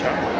channel.